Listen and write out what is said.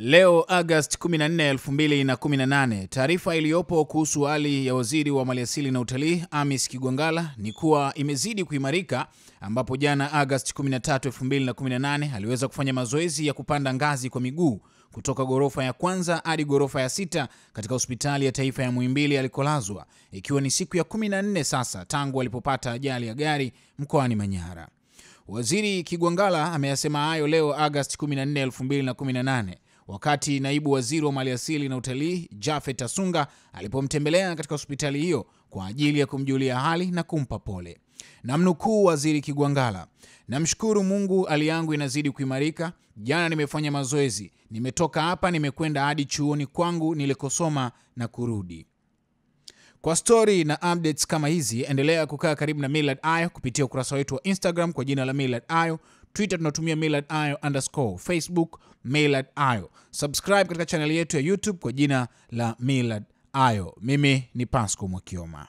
Leo Agosti 14, 2018, taarifa iliyopo kuhusu hali ya waziri wa maliasili na utalii Amis Kigwangalla ni kuwa imezidi kuimarika, ambapo jana Agosti 13, 2018 aliweza kufanya mazoezi ya kupanda ngazi kwa miguu kutoka ghorofa ya kwanza hadi ghorofa ya sita katika hospitali ya taifa ya Muhimbili alikolazwa, ikiwa ni siku ya 14 sasa tangu alipopata ajali ya gari mkoani Manyara. Waziri Kigwangalla ameyasema hayo leo Agosti 14, 2018 wakati naibu waziri wa maliasili na utalii Jafet Asunga alipomtembelea katika hospitali hiyo kwa ajili ya kumjulia hali na kumpa pole. Namnukuu waziri Kigwangala: namshukuru Mungu, hali yangu inazidi kuimarika. Jana nimefanya mazoezi, nimetoka hapa, nimekwenda hadi chuoni kwangu nilikosoma na kurudi. Kwa stori na updates kama hizi, endelea kukaa karibu na Millard Ayo kupitia ukurasa wetu wa Instagram kwa jina la Millard Ayo, Twitter tunatumia Millard Ayo underscore, Facebook Millard Ayo. Subscribe katika chaneli yetu ya YouTube kwa jina la Millard Ayo. Mimi ni Pasco Mwakioma.